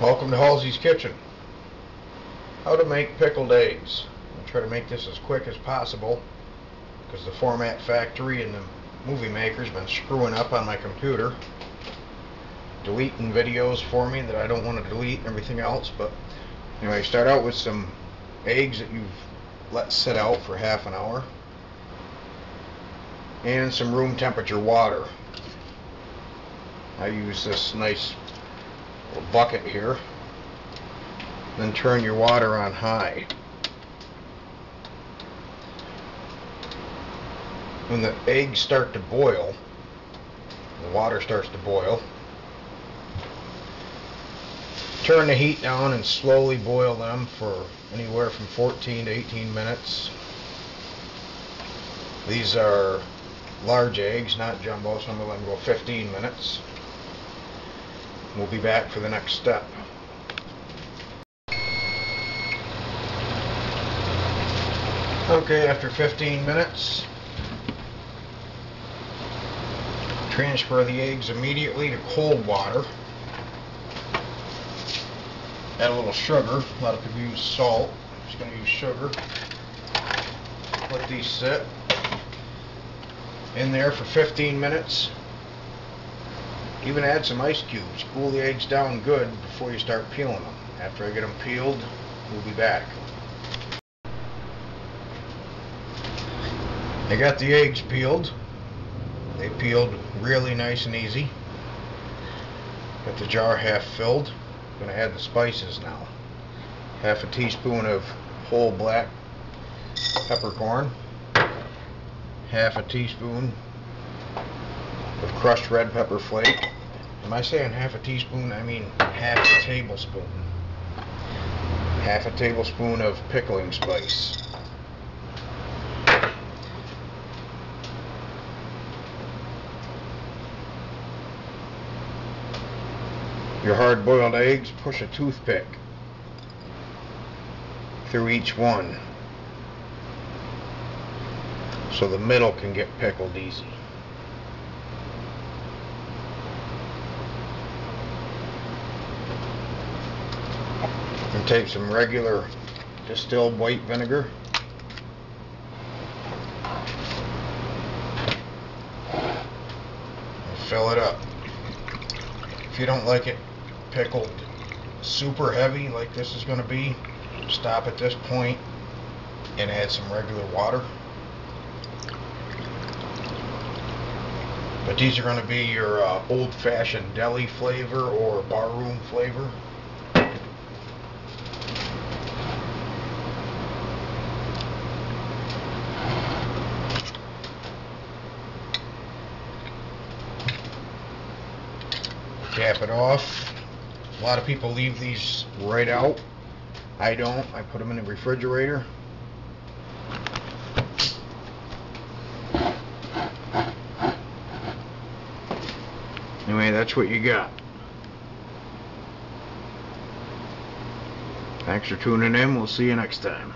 Welcome to Hallsy's Kitchen. How to make pickled eggs. I'll try to make this as quick as possible because the Format Factory and the movie maker's been screwing up on my computer. Deleting videos for me that I don't want to delete and everything else. But anyway, start out with some eggs that you've let sit out for half an hour. And some room temperature water. I use this nice little bucket here. Then turn your water on high. When the eggs start to boil, the water starts to boil, turn the heat down and slowly boil them for anywhere from 14 to 18 minutes. These are large eggs, not jumbo, some of them go 15 minutes. We'll be back for the next step. Okay, after 15 minutes, transfer the eggs immediately to cold water. Add a little sugar. A lot of people use salt. I'm just going to use sugar. Let these sit in there for 15 minutes. Even add some ice cubes. Cool the eggs down good before you start peeling them. After I get them peeled, we'll be back. I got the eggs peeled. They peeled really nice and easy. Got the jar half filled. I'm going to add the spices now. Half a teaspoon of whole black peppercorn. Half a teaspoon of crushed red pepper flake. Am I saying half a teaspoon? I mean half a tablespoon. Half a tablespoon of pickling spice. Your hard-boiled eggs, push a toothpick through each one so the middle can get pickled easy. Take some regular distilled white vinegar and fill it up. If you don't like it pickled super heavy like this is going to be, stop at this point and add some regular water. But these are going to be your uh, old-fashioned deli flavor or barroom flavor. Cap it off. A lot of people leave these right out. I don't. I put them in the refrigerator. Anyway, that's what you got. Thanks for tuning in. We'll see you next time.